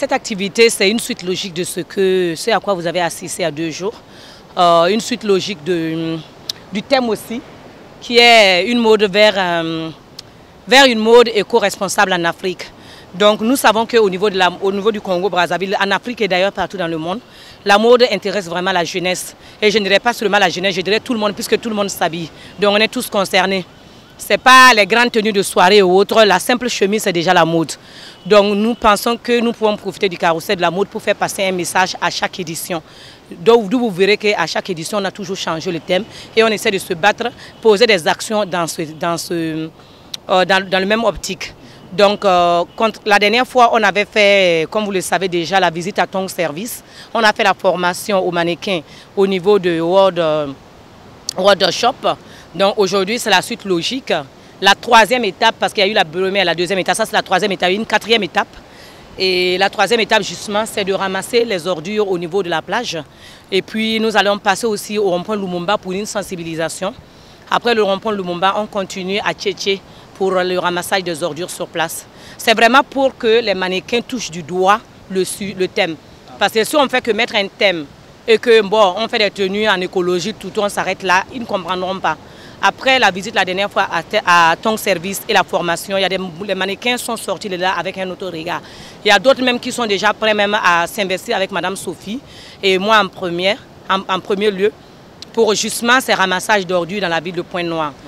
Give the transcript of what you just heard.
Cette activité, c'est une suite logique de ce, que, ce à quoi vous avez assisté à deux jours. Euh, une suite logique du thème aussi, qui est une mode vers, euh, vers une mode éco-responsable en Afrique. Donc nous savons qu'au niveau du Congo-Brazzaville, en Afrique et d'ailleurs partout dans le monde, la mode intéresse vraiment la jeunesse. Et je ne dirais pas seulement la jeunesse, je dirais tout le monde, puisque tout le monde s'habille. Donc on est tous concernés. Ce n'est pas les grandes tenues de soirée ou autres, la simple chemise c'est déjà la mode. Donc nous pensons que nous pouvons profiter du carrousel de la mode pour faire passer un message à chaque édition. Donc vous verrez qu'à chaque édition on a toujours changé le thème et on essaie de se battre, poser des actions dans, ce, dans, euh, le même optique. Donc, euh, la dernière fois, on avait fait, comme vous le savez déjà, la visite à ton service. On a fait la formation aux mannequins au niveau de World, euh, World Shop. Donc aujourd'hui, c'est la suite logique. La troisième étape, parce qu'il y a eu la première la deuxième étape, ça c'est la troisième étape, une quatrième étape. Et la troisième étape, justement, c'est de ramasser les ordures au niveau de la plage. Et puis, nous allons passer aussi au rond-point Lumumba pour une sensibilisation. Après le rond-point Lumumba, on continue à Tchétché pour le ramassage des ordures sur place. C'est vraiment pour que les mannequins touchent du doigt le, le thème. Parce que si on ne fait que mettre un thème et que bon, on fait des tenues en écologie, tout on s'arrête là, ils ne comprendront pas. Après la visite la dernière fois à, ton service et la formation, il y a les mannequins sont sortis de là avec un autre regard. Il y a d'autres même qui sont déjà prêts même à s'investir avec Madame Sophie et moi en, première, en, premier lieu pour justement ces ramassages d'ordures dans la ville de Pointe-Noire.